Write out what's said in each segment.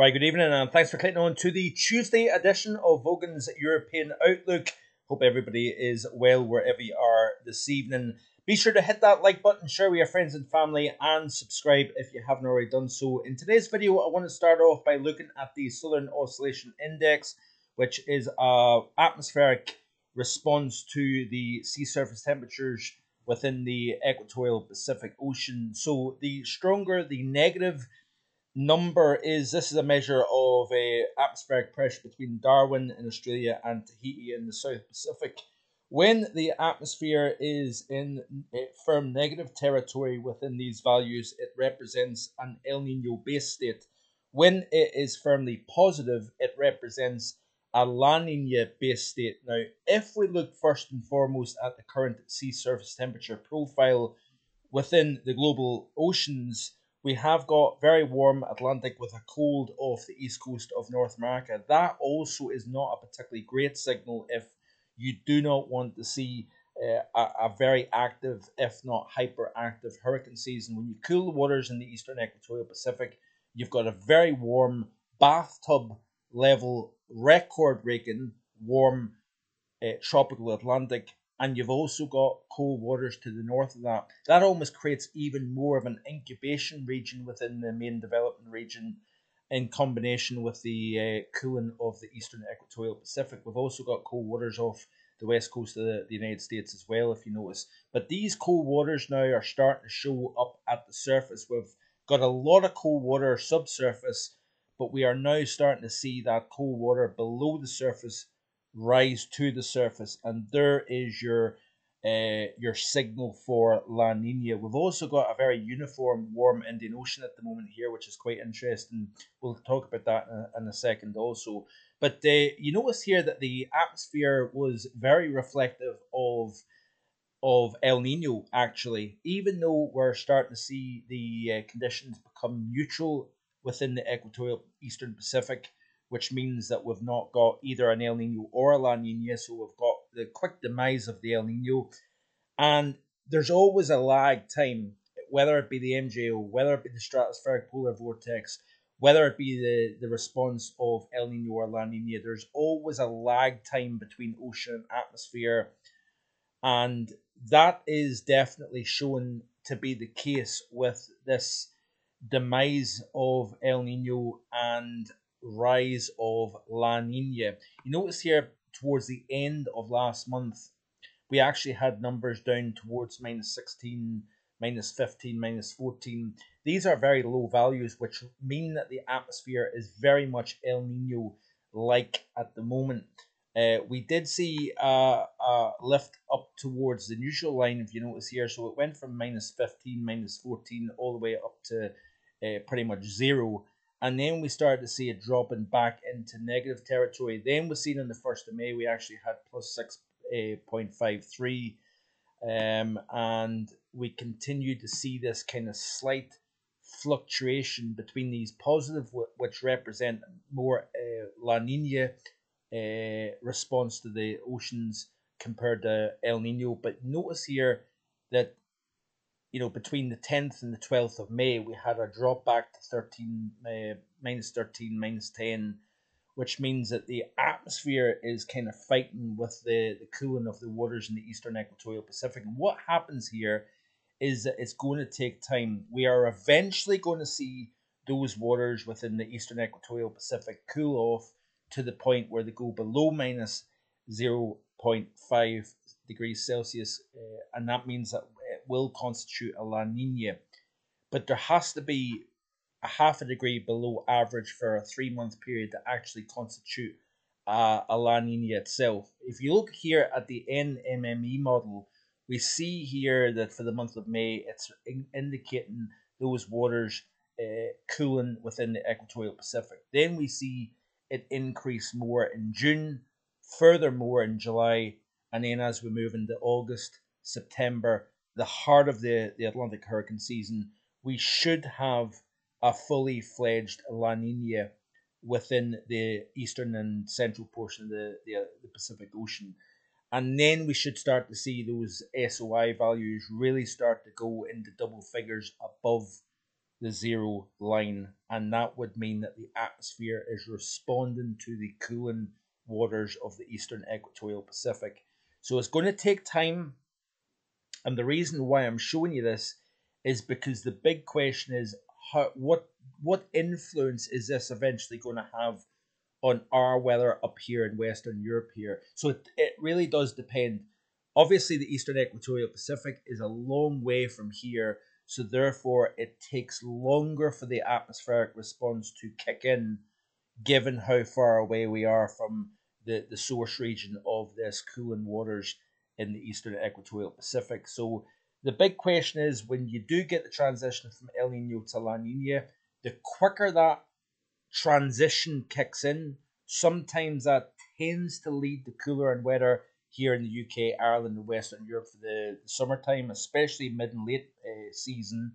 Very good evening, and thanks for clicking on to the Tuesday edition of Vogan's European Outlook. Hope everybody is well wherever you are this evening. Be sure to hit that like button, share with your friends and family, and subscribe if you haven't already done so. In today's video, I want to start off by looking at the Southern Oscillation Index, which is a atmospheric response to the sea surface temperatures within the equatorial Pacific Ocean. So the stronger the negative number is this is a measure of a atmospheric pressure between Darwin in Australia and Tahiti in the South Pacific. When the atmosphere is in eh, firm negative territory within these values, it represents an El Nino base state. When it is firmly positive, it represents a La Nina base state. Now, if we look first and foremost at the current sea surface temperature profile within the global oceans, we have got very warm Atlantic with a cold off the east coast of North America. That also is not a particularly great signal if you do not want to see uh, a, a, very active, if not hyperactive, hurricane season. When you cool the waters in the eastern equatorial Pacific, you've got a very warm bathtub level, record breaking warm uh, tropical Atlantic and you've also got cold waters to the north of that. That almost creates even more of an incubation region within the main development region in combination with the uh, cooling of the eastern equatorial Pacific. We've also got cold waters off the west coast of the, the United States as well, if you notice. But these cold waters now are starting to show up at the surface. We've got a lot of cold water subsurface, but we are now starting to see that cold water below the surface rise to the surface, and there is your uh, your signal for La Nina. We've also got a very uniform warm Indian Ocean at the moment here, which is quite interesting. We'll talk about that in a, in a second also. But uh, you notice here that the atmosphere was very reflective of of El Nino actually, even though we're starting to see the uh, conditions become neutral within the equatorial eastern Pacific which means that we've not got either an El Nino or a La Nina, so we've got the quick demise of the El Nino. And there's always a lag time, whether it be the MJO, whether it be the stratospheric polar vortex, whether it be the, the response of El Nino or La Nina, there's always a lag time between ocean and atmosphere. And that is definitely shown to be the case with this demise of El Nino and rise of La Nina. You notice here towards the end of last month, we actually had numbers down towards minus 16, minus 15, minus 14. These are very low values, which mean that the atmosphere is very much El Nino like at the moment. Uh, we did see a, a lift up towards the neutral line, if you notice here. So it went from minus 15, minus 14, all the way up to uh, pretty much zero and then we started to see it dropping back into negative territory. Then we seen on the first of May we actually had plus six eh, point five three, um, and we continued to see this kind of slight fluctuation between these positive, which represent more uh, La Nina uh, response to the oceans compared to El Nino. But notice here that you know, between the 10th and the 12th of May, we had a drop back to 13, uh, minus 13, minus 10, which means that the atmosphere is kind of fighting with the, the cooling of the waters in the eastern equatorial Pacific. And what happens here is that it's going to take time. We are eventually going to see those waters within the eastern equatorial Pacific cool off to the point where they go below minus 0.5 degrees Celsius. Uh, and that means that will constitute a La Nina, but there has to be a half a degree below average for a three month period to actually constitute uh, a La Nina itself. If you look here at the NMME model, we see here that for the month of May, it's in- indicating those waters uh, cooling within the equatorial Pacific. Then we see it increase more in June, furthermore in July, and then as we move into August, September, the heart of the, the Atlantic hurricane season, we should have a fully fledged La Nina within the eastern and central portion of the, the, the Pacific Ocean. And then we should start to see those SOI values really start to go into double figures above the zero line, and that would mean that the atmosphere is responding to the cooling waters of the eastern equatorial Pacific. So it's going to take time, and the reason why I'm showing you this is because the big question is how what what influence is this eventually going to have on our weather up here in Western Europe here? So it, it really does depend. Obviously, the Eastern Equatorial Pacific is a long way from here, so therefore it takes longer for the atmospheric response to kick in, given how far away we are from the, the source region of this cooling waters in the Eastern Equatorial Pacific. So the big question is when you do get the transition from El Nino to La Nina, the quicker that transition kicks in, sometimes that tends to lead to cooler and wetter here in the UK, Ireland, and Western Europe for the, the summertime, especially mid and late uh, season.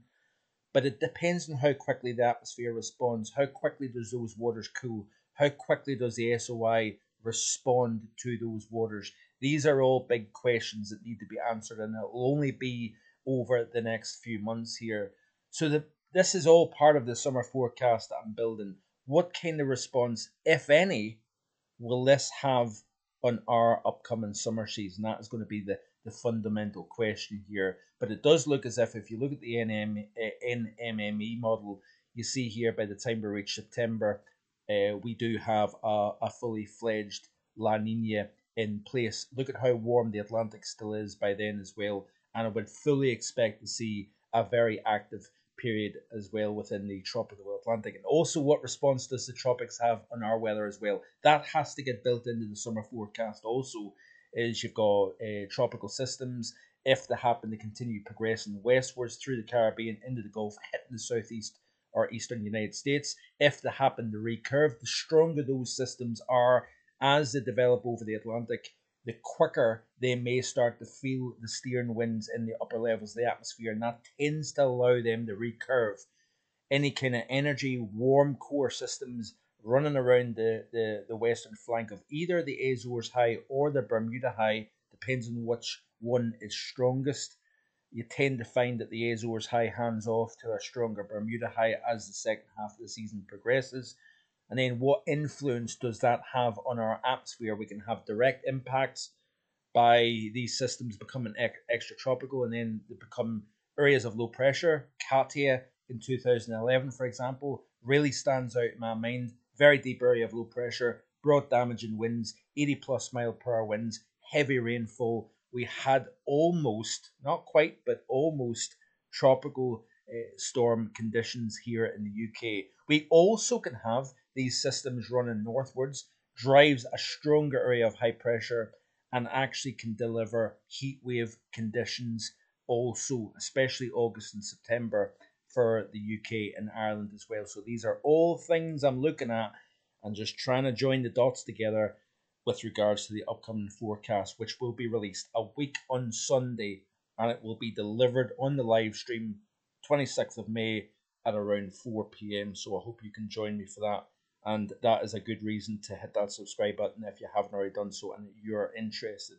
But it depends on how quickly the atmosphere responds. How quickly does those waters cool? How quickly does the SOI respond to those waters? These are all big questions that need to be answered, and it will only be over the next few months here. So the, this is all part of the summer forecast that I'm building. What kind of response, if any, will this have on our upcoming summer season? That is going to be the, the fundamental question here. But it does look as if, if you look at the NM, uh, NMME model, you see here by the time we reach September, uh, we do have a, a fully fledged La Nina in place. Look at how warm the Atlantic still is by then as well. And I would fully expect to see a very active period as well within the tropical Atlantic. And also, what response does the tropics have on our weather as well? That has to get built into the summer forecast. Also, is you've got uh, tropical systems. If they happen to continue progressing westwards through the Caribbean into the Gulf, hitting the southeast or eastern United States, if they happen to recurve, the stronger those systems are as they develop over the Atlantic, the quicker they may start to feel the steering winds in the upper levels of the atmosphere, and that tends to allow them to recurve. Any kind of energy warm core systems running around the, the, the western flank of either the Azores High or the Bermuda High, depends on which one is strongest. You tend to find that the Azores High hands off to a stronger Bermuda High as the second half of the season progresses. And then what influence does that have on our atmosphere? We can have direct impacts by these systems becoming extra tropical and then they become areas of low pressure. Katia in 2011, for example, really stands out in my mind. Very deep area of low pressure, broad damaging winds, 80 plus mile per hour winds, heavy rainfall. We had almost, not quite, but almost tropical uh, storm conditions here in the UK. We also can have these systems running northwards drives a stronger area of high pressure and actually can deliver heat wave conditions also, especially August and September for the UK and Ireland as well. So these are all things I'm looking at and just trying to join the dots together with regards to the upcoming forecast, which will be released a week on Sunday and it will be delivered on the live stream 26th of May at around 4 p.m. So I hope you can join me for that and that is a good reason to hit that subscribe button if you haven't already done so and you're interested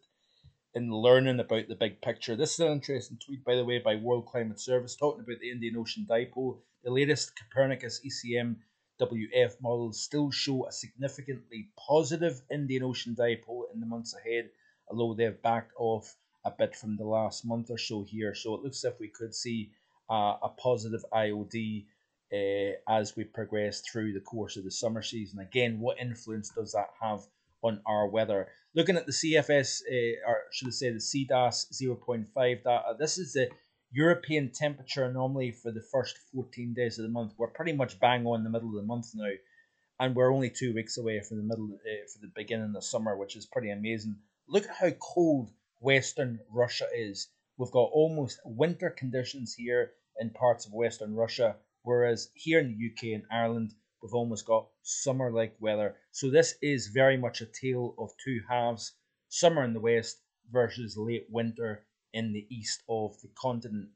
in learning about the big picture. This is an interesting tweet, by the way, by World Climate Service talking about the Indian Ocean Dipole. The latest Copernicus ECM WF models still show a significantly positive Indian Ocean Dipole in the months ahead, although they've backed off a bit from the last month or so here. So it looks as if we could see uh, a positive IOD uh, as we progress through the course of the summer season. Again, what influence does that have on our weather? Looking at the CFS, uh, or should I say the CDAS 0.5 data, this is the European temperature anomaly for the first 14 days of the month. We're pretty much bang on the middle of the month now, and we're only two weeks away from the middle uh, for the beginning of summer, which is pretty amazing. Look at how cold Western Russia is. We've got almost winter conditions here in parts of Western Russia Whereas here in the UK and Ireland, we've almost got summer like weather. So this is very much a tale of two halves summer in the west versus late winter in the east of the continent.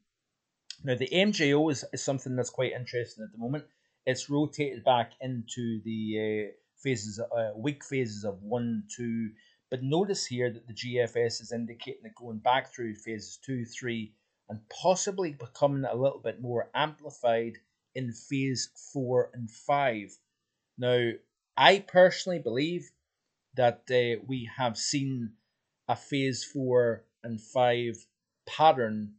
Now, the MJO is, is something that's quite interesting at the moment. It's rotated back into the uh, phases, uh, weak phases of one, two. But notice here that the GFS is indicating it going back through phases two, three, and possibly becoming a little bit more amplified in phase four and five. Now, I personally believe that uh, we have seen a phase four and five pattern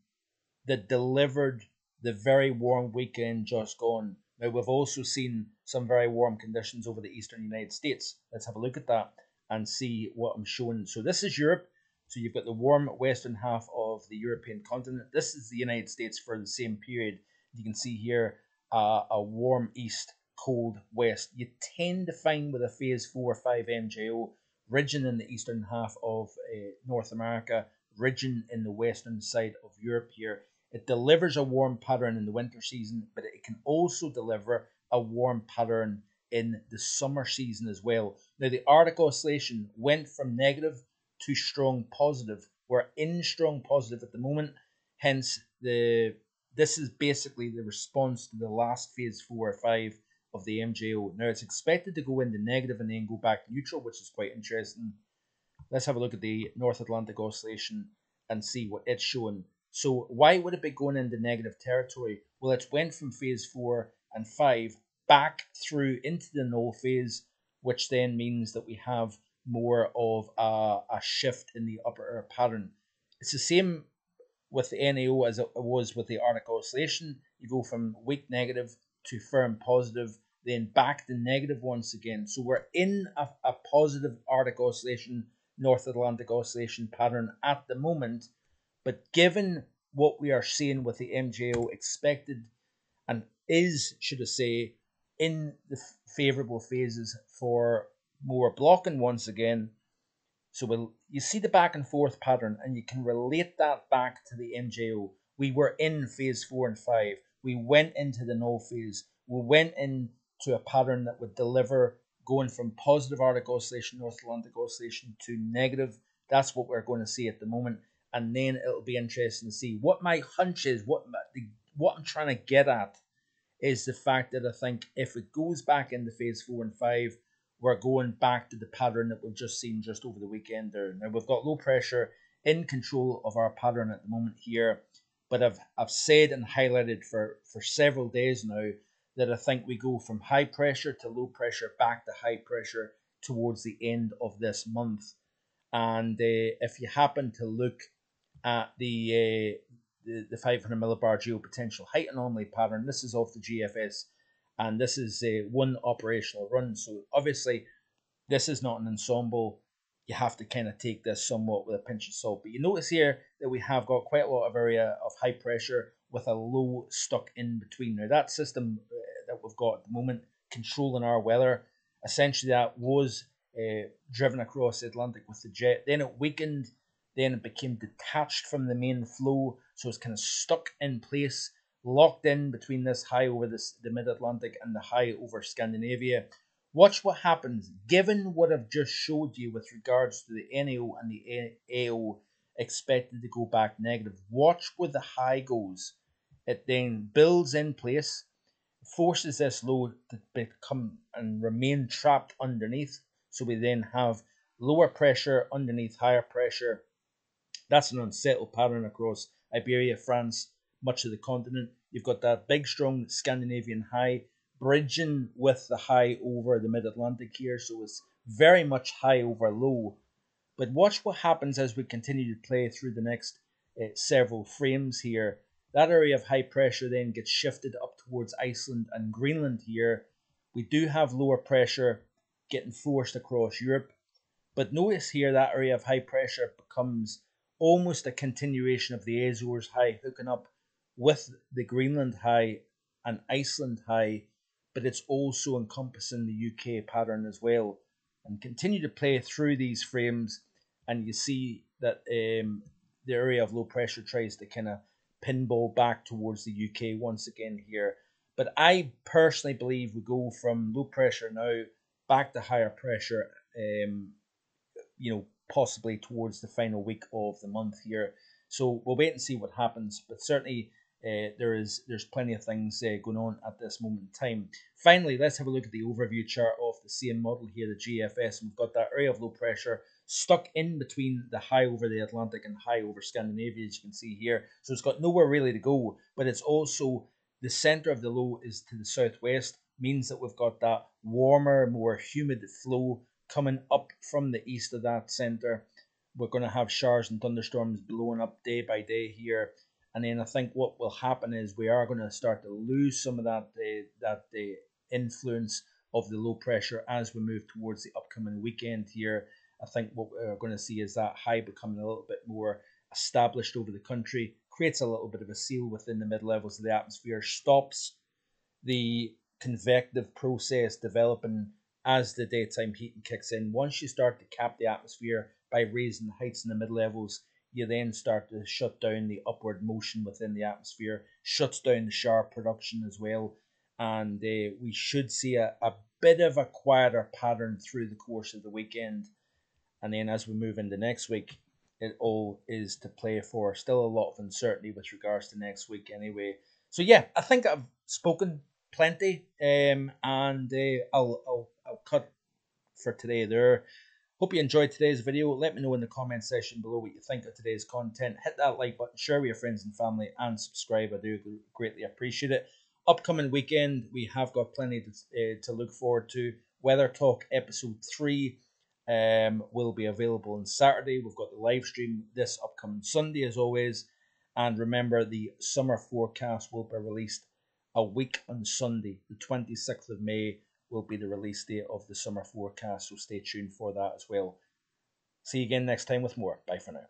that delivered the very warm weekend just gone. Now, we've also seen some very warm conditions over the eastern United States. Let's have a look at that and see what I'm showing. So, this is Europe. So, you've got the warm western half of the European continent. This is the United States for the same period. You can see here uh, a warm east, cold west. You tend to find with a phase 4 or 5 MJO region in the eastern half of uh, North America, region in the western side of Europe here. It delivers a warm pattern in the winter season, but it can also deliver a warm pattern in the summer season as well. Now, the Arctic oscillation went from negative to strong positive. We're in strong positive at the moment, hence the this is basically the response to the last phase four or five of the MJO. Now it's expected to go into negative and then go back neutral, which is quite interesting. Let's have a look at the North Atlantic oscillation and see what it's showing. So why would it be going into negative territory? Well, it went from phase four and five back through into the null phase, which then means that we have more of a, a shift in the upper air pattern. It's the same with the NAO as it was with the Arctic oscillation. You go from weak negative to firm positive, then back to negative once again. So we're in a, a positive Arctic oscillation, North Atlantic oscillation pattern at the moment. But given what we are seeing with the MJO expected and is, should I say, in the favourable phases for more blocking once again. So we'll, you see the back and forth pattern and you can relate that back to the MJO. We were in phase four and five. We went into the null phase. We went into a pattern that would deliver going from positive Arctic oscillation, North Atlantic oscillation to negative. That's what we're going to see at the moment. And then it'll be interesting to see what my hunch is, what my, what I'm trying to get at is the fact that I think if it goes back into phase four and five, we're going back to the pattern that we've just seen just over the weekend there. Now we've got low pressure in control of our pattern at the moment here, but I've I've said and highlighted for, for several days now that I think we go from high pressure to low pressure back to high pressure towards the end of this month. And uh, if you happen to look at the uh, the, the 500 millibar geopotential height anomaly pattern. This is off the GFS, and this is a one operational run. So obviously, this is not an ensemble. You have to kind of take this somewhat with a pinch of salt. But you notice here that we have got quite a lot of area of high pressure with a low stuck in between. Now that system uh, that we've got at the moment controlling our weather, essentially that was uh, driven across the Atlantic with the jet. Then it weakened then it became detached from the main flow, so it's kind of stuck in place, locked in between this high over the mid Atlantic and the high over Scandinavia. Watch what happens given what I've just showed you with regards to the NAO and the AO expected to go back negative. Watch where the high goes. It then builds in place, forces this low to become and remain trapped underneath. So we then have lower pressure underneath higher pressure that's an unsettled pattern across Iberia, France, much of the continent. You've got that big, strong Scandinavian high bridging with the high over the mid Atlantic here, so it's very much high over low. But watch what happens as we continue to play through the next uh, several frames here. That area of high pressure then gets shifted up towards Iceland and Greenland here. We do have lower pressure getting forced across Europe. But notice here that area of high pressure becomes almost a continuation of the Azores high hooking up with the Greenland high and Iceland high, but it's also encompassing the UK pattern as well. And continue to play through these frames, and you see that um, the area of low pressure tries to kind of pinball back towards the UK once again here. But I personally believe we go from low pressure now back to higher pressure. Um, you know, possibly towards the final week of the month here. So we'll wait and see what happens. But certainly uh, there is there's plenty of things uh, going on at this moment in time. Finally, let's have a look at the overview chart of the same model here, the GFS. we've got that area of low pressure stuck in between the high over the Atlantic and high over Scandinavia, as you can see here. So it's got nowhere really to go, but it's also the center of the low is to the southwest, means that we've got that warmer, more humid flow coming up from the east of that center. We're going to have showers and thunderstorms blowing up day by day here. And then I think what will happen is we are going to start to lose some of that that uh, influence of the low pressure as we move towards the upcoming weekend here. I think what we're going to see is that high becoming a little bit more established over the country, creates a little bit of a seal within the mid levels of the atmosphere, stops the convective process developing as the daytime heating kicks in. Once you start to cap the atmosphere by raising the heights in the mid levels, you then start to shut down the upward motion within the atmosphere, shuts down the shower production as well, and uh, we should see a, a bit of a quieter pattern through the course of the weekend. And then as we move into next week, it all is to play for. Still a lot of uncertainty with regards to next week, anyway. So yeah, I think I've spoken plenty, um, and uh, I'll, I'll I'll cut for today there. Hope you enjoyed today's video. Let me know in the comment section below what you think of today's content. Hit that like button, share with your friends and family, and subscribe. I do greatly appreciate it. Upcoming weekend, we have got plenty to, uh, to look forward to. Weather Talk episode 3 um, will be available on Saturday. We've got the live stream this upcoming Sunday, as always. And remember, the summer forecast will be released a week on Sunday, the 26th of May, will be the release date of the summer forecast. So stay tuned for that as well. See you again next time with more. Bye for now.